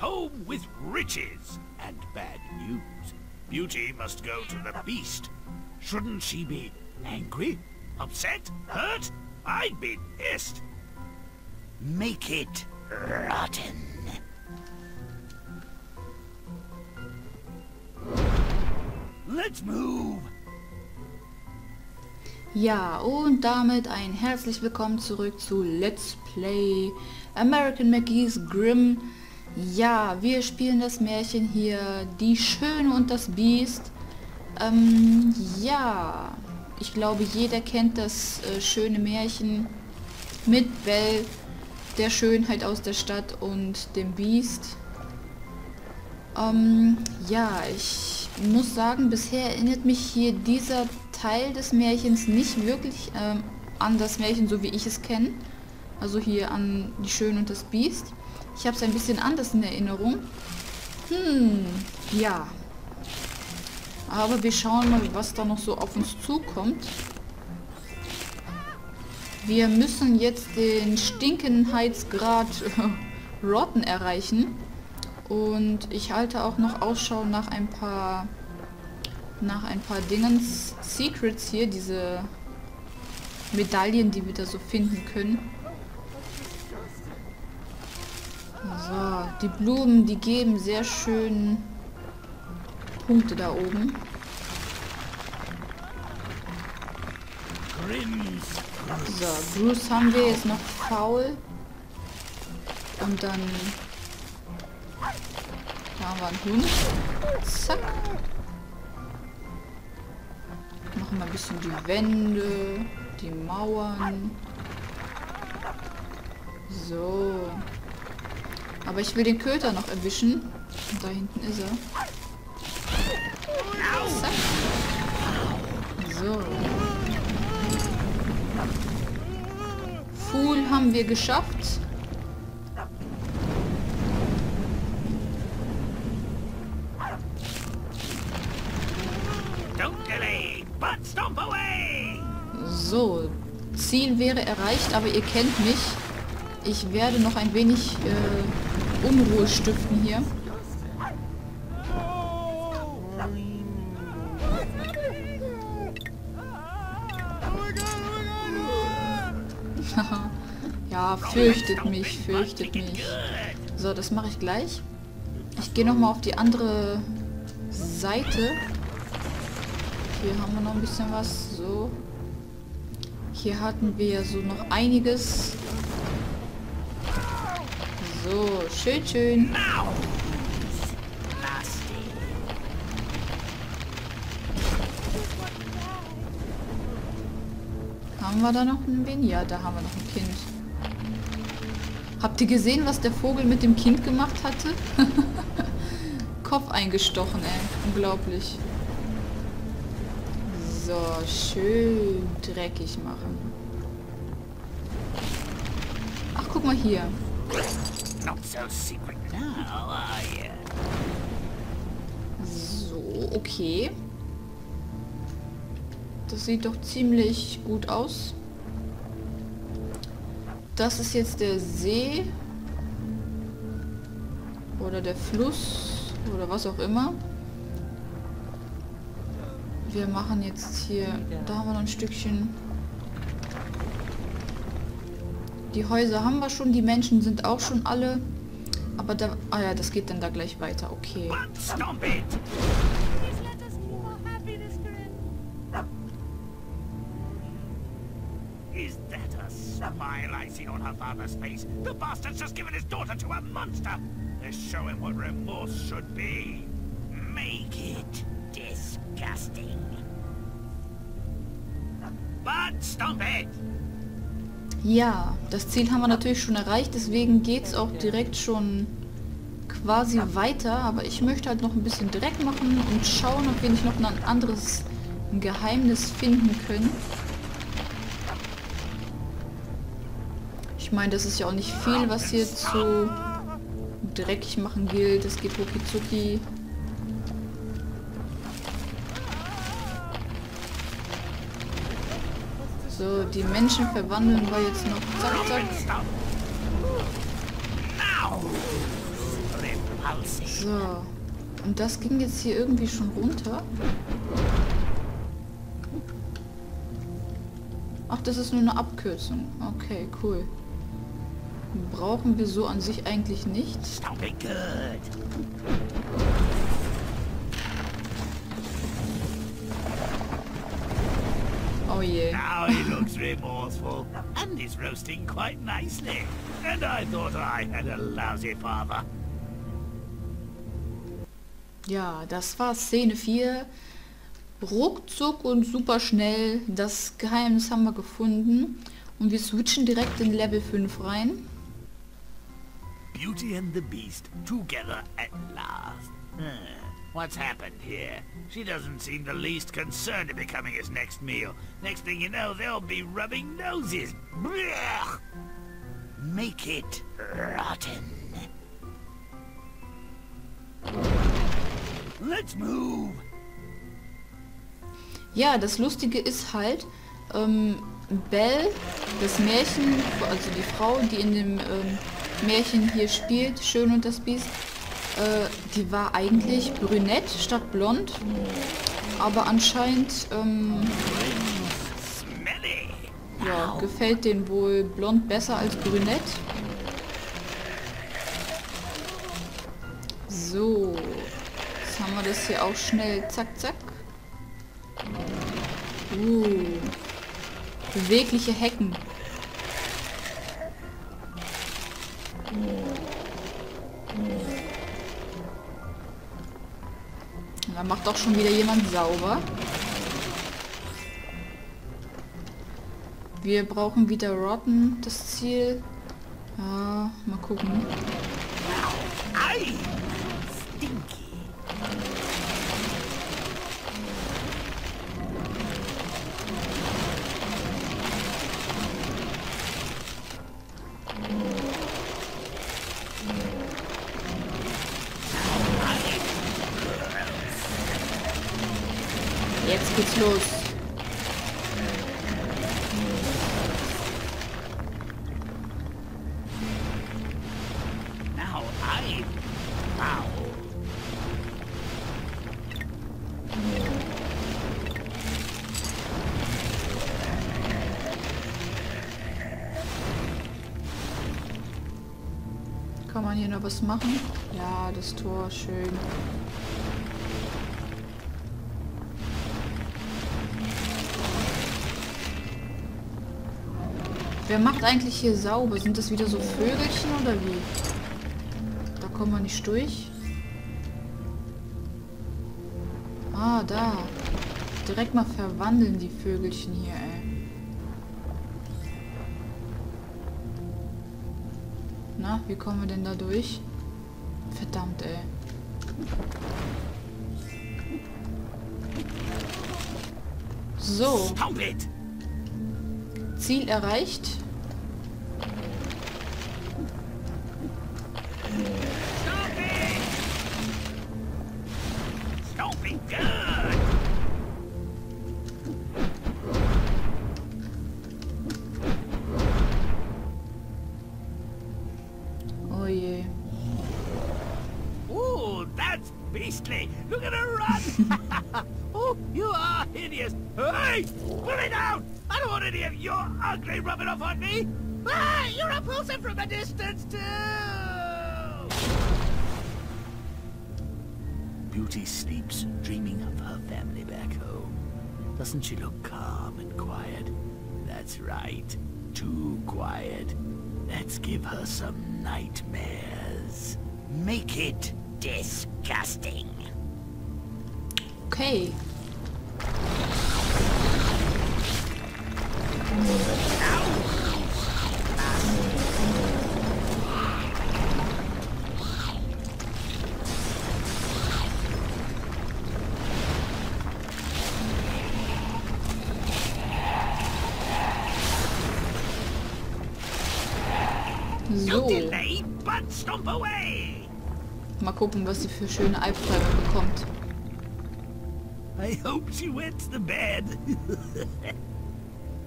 home with riches and bad news. Beauty must go to the beast. Shouldn't she be angry, upset, hurt? I'd be pissed. Make it rotten. Let's move. Ja, und damit ein herzlich willkommen zurück zu Let's Play American McGee's Grimm. Ja, wir spielen das Märchen hier, Die Schöne und das Biest. Ähm, ja, ich glaube, jeder kennt das äh, schöne Märchen mit Belle, der Schönheit aus der Stadt und dem Biest. Ähm, ja, ich muss sagen, bisher erinnert mich hier dieser Teil des Märchens nicht wirklich ähm, an das Märchen, so wie ich es kenne. Also hier an die Schöne und das Biest. Ich habe es ein bisschen anders in Erinnerung. Hm, ja. Aber wir schauen mal, was da noch so auf uns zukommt. Wir müssen jetzt den Stinkenheitsgrad äh, Rotten erreichen. Und ich halte auch noch Ausschau nach ein paar nach ein paar Dingens Secrets hier, diese Medaillen, die wir da so finden können. So, die Blumen, die geben sehr schön Punkte da oben. So, Bruce haben wir jetzt noch faul. Und dann da haben wir einen Hund. Zack. Machen wir ein bisschen die Wände, die Mauern. So. Aber ich will den Köter noch erwischen. Und da hinten ist er. Zack. So. Fool haben wir geschafft. So, Ziel wäre erreicht, aber ihr kennt mich. Ich werde noch ein wenig äh, Unruhe stiften hier. ja, fürchtet mich, fürchtet mich. So, das mache ich gleich. Ich gehe nochmal auf die andere Seite. Hier haben wir noch ein bisschen was. So. Hier hatten wir so noch einiges. So, schön, schön. Haben wir da noch ein wen? Ja, da haben wir noch ein Kind. Habt ihr gesehen, was der Vogel mit dem Kind gemacht hatte? Kopf eingestochen, ey. Unglaublich. So, schön dreckig machen. Ach, guck mal hier. Not so secret now, are you? So, okay. Das sieht doch ziemlich gut aus. Das ist jetzt der See. Oder der Fluss. Oder was auch immer. Wir machen jetzt hier... Da haben wir noch ein Stückchen. Die Häuser haben wir schon. Die Menschen sind auch schon alle. Aber da... Ah ja, das geht dann da gleich weiter. Okay. Is that a smile I see on her father's face? The bastard's just given his daughter to a monster. Let's show him what remorse should be. Make it disgusting. But stomp it. Ja, das Ziel haben wir natürlich schon erreicht, deswegen geht es auch direkt schon quasi weiter, aber ich möchte halt noch ein bisschen Dreck machen und schauen, ob wir nicht noch ein anderes Geheimnis finden können. Ich meine, das ist ja auch nicht viel, was hier zu dreckig machen gilt. Es geht rucki zucki. So, die Menschen verwandeln wir jetzt noch. Zack, zack. So. Und das ging jetzt hier irgendwie schon runter. Ach, das ist nur eine Abkürzung. Okay, cool. Brauchen wir so an sich eigentlich nicht. Oh je. Now he looks remorseful, and is roasting quite nicely. And I thought I had a lousy father. Ja, das war Szene 4. Ruckzuck und super schnell. Das Geheimnis haben wir gefunden. Und wir switchen direkt in Level 5 rein. Beauty and the Beast together at last. Hmm. What's happened here? She doesn't seem the least concerned in becoming his next meal. Next thing you know, they'll be rubbing noses. Blech! Make it rotten. Let's move. Ja, das Lustige ist halt, ähm, Belle, das Märchen, also die Frau, die in dem ähm, Märchen hier spielt, Schön und das Biest, äh, die war eigentlich brünett statt blond. Aber anscheinend ähm, ja, gefällt den wohl blond besser als brünett. So, jetzt haben wir das hier auch schnell zack zack. Uh, bewegliche Hecken. Da macht doch schon wieder jemand sauber. Wir brauchen wieder Rotten, das Ziel. Ja, mal gucken. Los. Now I bow. Kann man hier noch was machen? Ja, das Tor, schön. Wer macht eigentlich hier sauber? Sind das wieder so Vögelchen oder wie? Da kommen wir nicht durch. Ah, da. Direkt mal verwandeln die Vögelchen hier, ey. Na, wie kommen wir denn da durch? Verdammt, ey. So. Ziel erreicht. Of ugly rubbing off on me. Ah, you're repulsive from a distance too. Beauty sleeps dreaming of her family back home. Doesn't she look calm and quiet? That's right. Too quiet. Let's give her some nightmares. Make it disgusting. Okay. Mal gucken, was sie für schöne Albträume bekommt. I hope she wets the bed.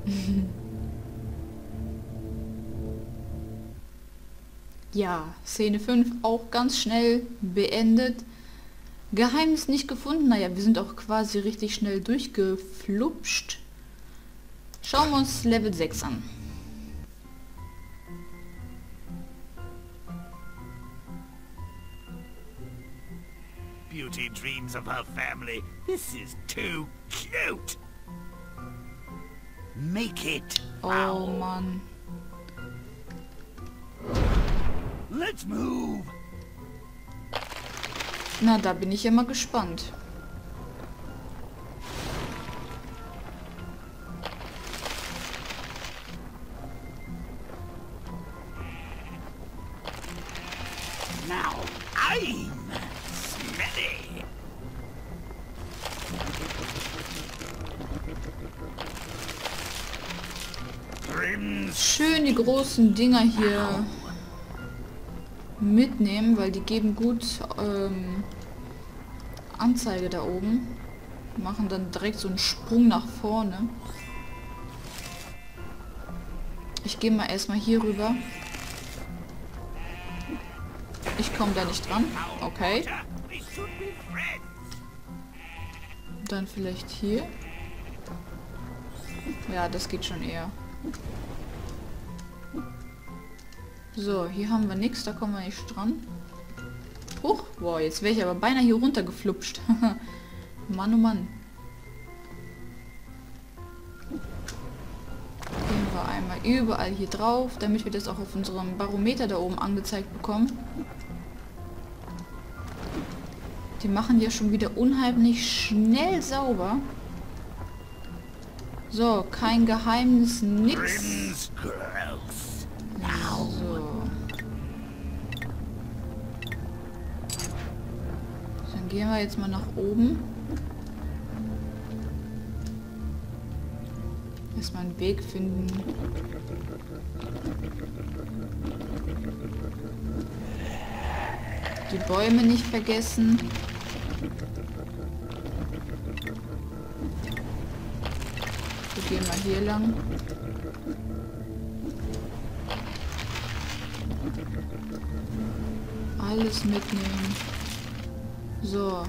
Ja, Szene 5 auch ganz schnell beendet. Geheimnis nicht gefunden. Naja, wir sind auch quasi richtig schnell durchgeflupscht. Schauen wir uns Level 6 an. Beauty dreams of her family. This is too cute. Make it Oh. Mann. Let's move. Na, da bin ich ja mal gespannt. Schön die großen Dinger hier mitnehmen, weil die geben gut ähm, Anzeige da oben. Machen dann direkt so einen Sprung nach vorne. Ich gehe mal erstmal hier rüber. Ich komme da nicht dran. Okay. Dann vielleicht hier. Ja, das geht schon eher. So, hier haben wir nichts, da kommen wir nicht dran. Huch, boah, jetzt wäre ich aber beinahe hier runtergeflupscht. Mann, oh Mann. Gehen wir einmal überall hier drauf, damit wir das auch auf unserem Barometer da oben angezeigt bekommen. Die machen ja schon wieder unheimlich schnell sauber. So, kein Geheimnis, nix. Gehen wir jetzt mal nach oben. Erstmal einen Weg finden. Die Bäume nicht vergessen. Wir gehen mal hier lang. Alles mitnehmen. So.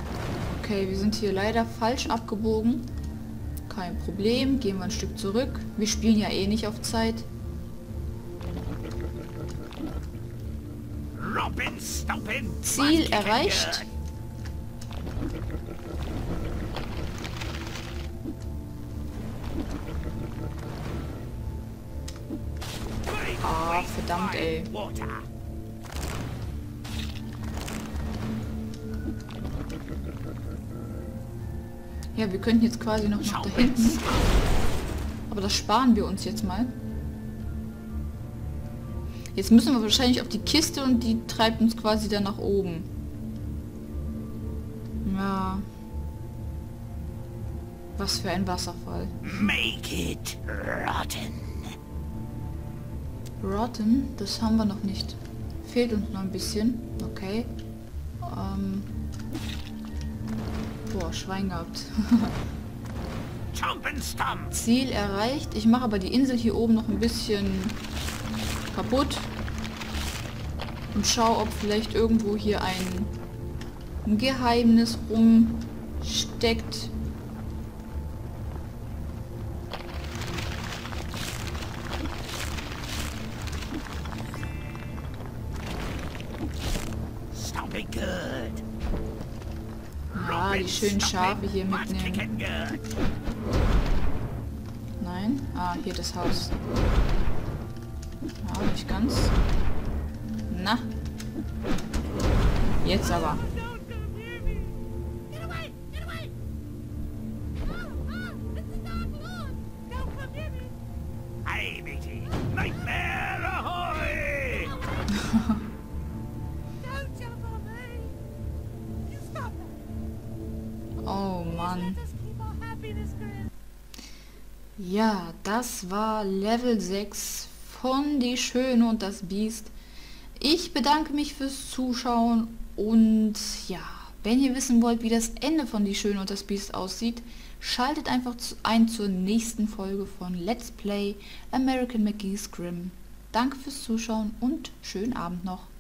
Okay, wir sind hier leider falsch abgebogen. Kein Problem. Gehen wir ein Stück zurück. Wir spielen ja eh nicht auf Zeit. Ziel erreicht. Ah, verdammt, ey. Ja, wir könnten jetzt quasi noch nach da hinten. Aber das sparen wir uns jetzt mal. Jetzt müssen wir wahrscheinlich auf die Kiste und die treibt uns quasi dann nach oben. Ja. Was für ein Wasserfall. Make it rotten. Rotten, das haben wir noch nicht. Fehlt uns noch ein bisschen. Okay. Ähm. Boah, Schwein gehabt. Ziel erreicht. Ich mache aber die Insel hier oben noch ein bisschen kaputt. Und schaue, ob vielleicht irgendwo hier ein Geheimnis rumsteckt. Schönen Schafe hier mitnehmen. Nein? Ah, hier das Haus. Ja, nicht ganz. Na. Jetzt aber. Oh Mann. Ja, das war Level 6 von Die Schöne und das Biest. Ich bedanke mich fürs Zuschauen und ja, wenn ihr wissen wollt, wie das Ende von Die Schöne und das Biest aussieht, schaltet einfach ein zur nächsten Folge von Let's Play American McGee's Grimm. Danke fürs Zuschauen und schönen Abend noch.